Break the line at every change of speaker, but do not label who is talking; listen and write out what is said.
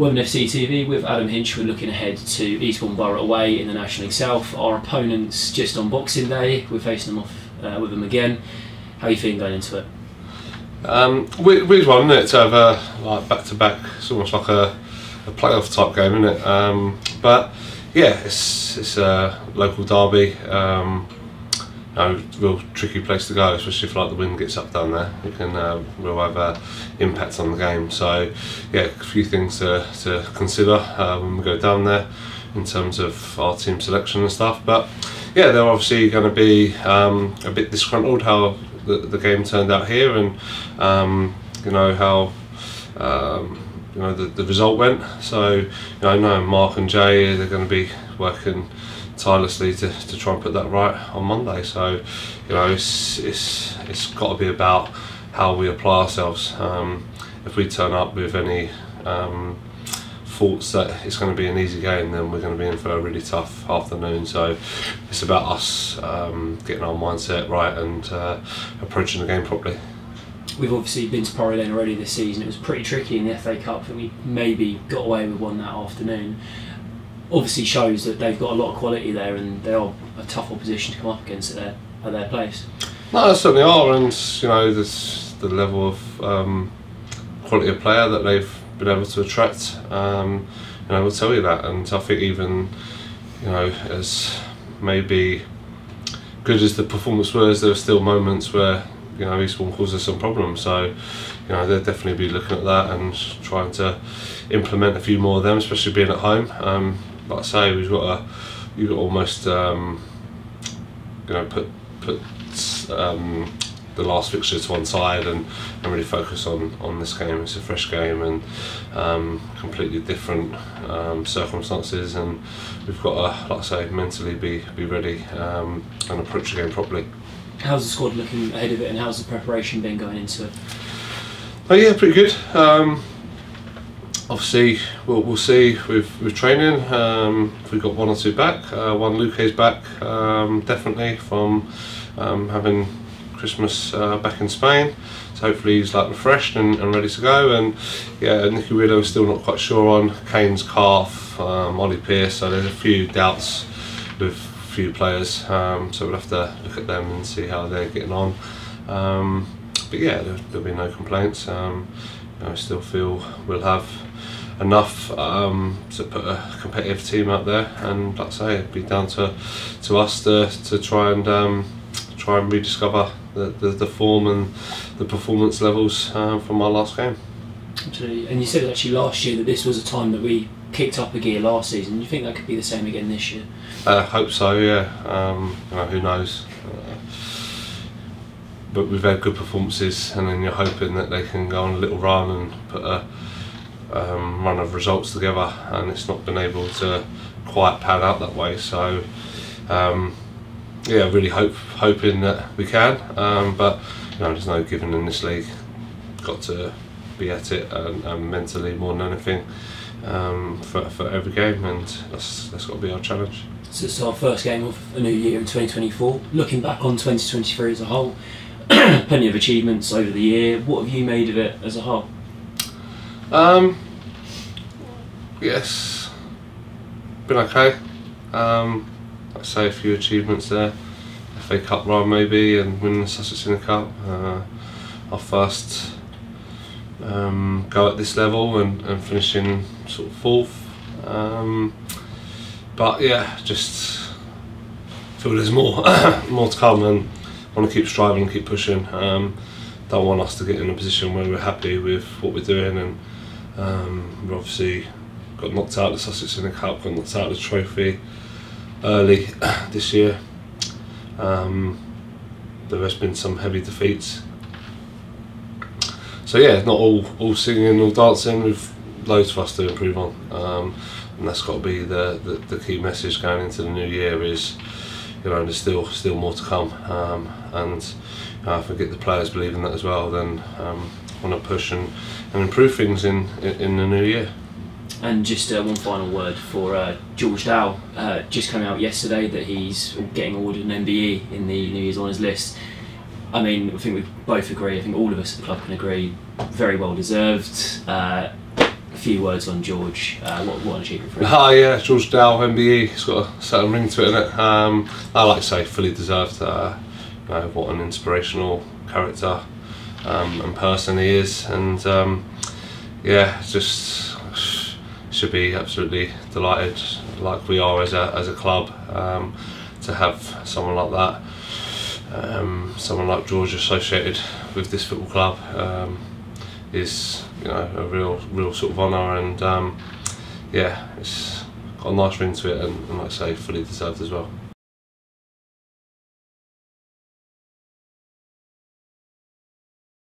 Worthing FC TV with Adam Hinch. We're looking ahead to Eastbourne Borough away in the National League South. Our opponents just on Boxing Day. We're facing them off uh, with them again. How are you feeling going into it?
Um, weird one, isn't it? To have a like back to back. It's almost like a, a playoff type game, isn't it? Um, but yeah, it's it's a local derby. Um, know, real tricky place to go, especially if like the wind gets up down there. It can uh, have an impact on the game. So yeah, a few things to, to consider uh, when we go down there in terms of our team selection and stuff. But yeah, they're obviously going to be um, a bit disgruntled how the, the game turned out here, and um, you know how. Um, you know the, the result went so you know I know Mark and Jay they're going to be working tirelessly to, to try and put that right on Monday. So, you know, it's it's it's got to be about how we apply ourselves. Um, if we turn up with any um, thoughts that it's going to be an easy game, then we're going to be in for a really tough afternoon. So, it's about us um, getting our mindset right and uh, approaching the game properly.
We've obviously been to Priory Lane already this season. It was pretty tricky in the FA Cup, and we maybe got away with one that afternoon obviously shows that they've got a lot of quality there and they are a tough opposition to come up against at their, at their place.
No, they certainly are, and you know, there's the level of um, quality of player that they've been able to attract. Um, know, will tell you that, and I think even you know, as maybe good as the performance was, there are still moments where you know Eastbourne causes some problems. So you know, they'll definitely be looking at that and trying to implement a few more of them, especially being at home. Um, like I say, we've got a, you've got almost, um, you know, put put um, the last fixture to one side and, and really focus on, on this game. It's a fresh game and um, completely different um, circumstances, and we've got to, like I say, mentally be be ready um, and approach the game properly.
How's the squad looking ahead of it, and how's the preparation been going into it?
Oh yeah, pretty good. Um, obviously we'll, we'll see with, with training um, if we've got one or two back uh, one Luke's back um, definitely from um, having Christmas uh, back in Spain so hopefully he's like refreshed and, and ready to go and yeah Nicky Willow is still not quite sure on Kane's calf um, Ollie Pearce so there's a few doubts with few players um, so we'll have to look at them and see how they're getting on. Um, but yeah there, will be no complaints. Um, I still feel we'll have enough um, to put a competitive team out there, and like I say, it'd be down to to us to, to try and um, try and rediscover the, the, the, form and the performance levels uh, from our last game.
Absolutely, and you said actually last year that this was a time that we kicked up a gear last season. Do you think that could be the same again this year?
I uh, hope so. Yeah, um, you know, who knows. Uh, but we've had good performances, and then you're hoping that they can go on a little run and put a um, run of results together, and it's not been able to quite pan out that way. So, um, yeah, really hope hoping that we can, um, but you know, there's no giving in this league. Got to be at it and, and mentally more than anything um, for, for every game, and that's that's got to be our challenge.
So it's our first game of a new year in 2024. Looking back on 2023 as a whole, plenty of achievements over the year. What have you made of it as a whole?
Um, yes, been okay. Um, I'd say a few achievements there. FA Cup run maybe and winning the Sussex Senior Cup. Uh, our first um, go at this level and, and finishing sort of fourth. Um, but yeah, just feel there's more more to come and want to keep striving and keep pushing. Um, don't want us to get in a position where we're happy with what we're doing and um, we obviously got knocked out of the Sussex Senior Cup, got knocked out of the trophy early this year. Um, there has been some heavy defeats. So yeah, not all all singing, all dancing. We've loads for us to improve on, um, and that's got to be the, the, the key message going into the new year. Is you know there's still still more to come, um, and you know, if we get the players believing that as well, then um, want to push and, and improve things in, in, in the new year.
And just uh, one final word for uh, George Dow. Uh, just came out yesterday that he's getting awarded an MBE in the New Year's Honours list. I mean, I think we both agree. I think all of us at the club can agree. Very well deserved. Uh, few words on George. Uh, what, what an achievement for him.
Oh yeah, George Dow, MBE, he's got a certain ring to it, innit? Um, I like to say fully deserved. Uh, you know, what an inspirational character um, and person he is, and um, yeah, just should be absolutely delighted, like we are as a as a club, um, to have someone like that. Um, someone like George associated with this football club um, is you know a real real sort of honour and um, yeah it's got a nice ring to it and, and like I say fully deserved as well.